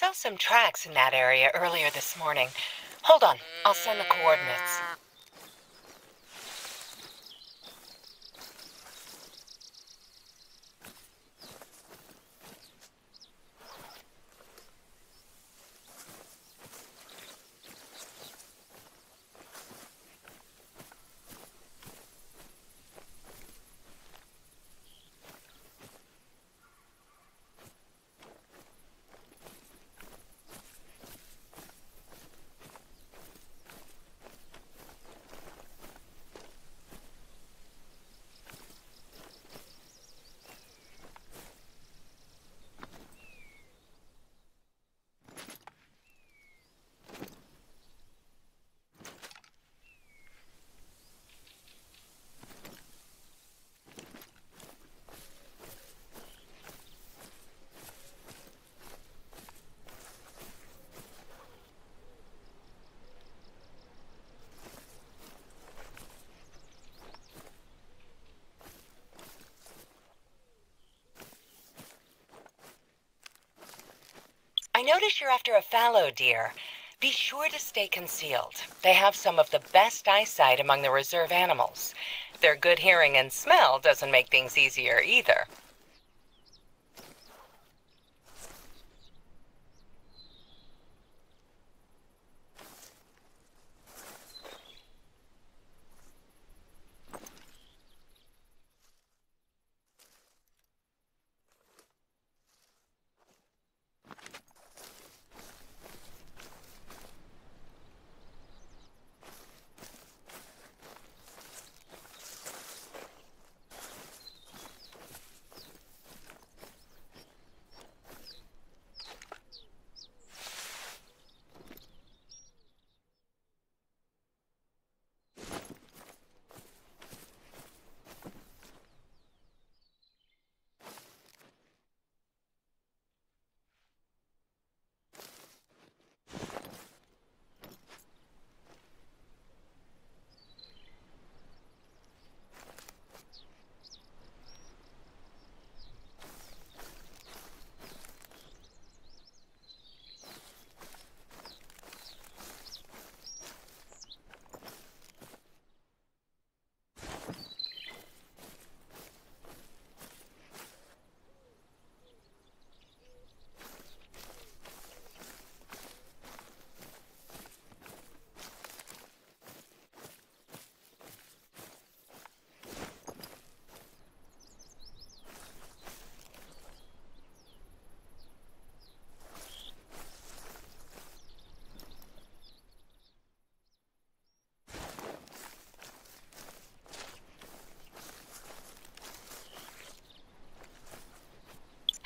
saw some tracks in that area earlier this morning. Hold on, I'll send the coordinates. Notice you're after a fallow deer. Be sure to stay concealed. They have some of the best eyesight among the reserve animals. Their good hearing and smell doesn't make things easier either.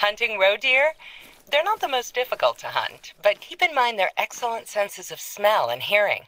Hunting roe deer? They're not the most difficult to hunt, but keep in mind their excellent senses of smell and hearing.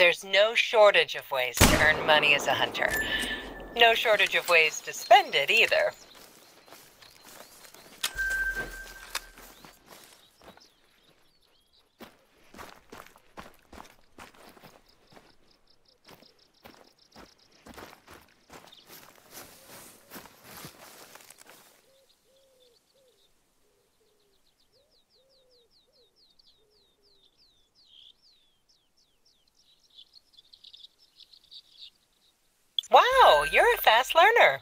There's no shortage of ways to earn money as a hunter. No shortage of ways to spend it either. You're a fast learner.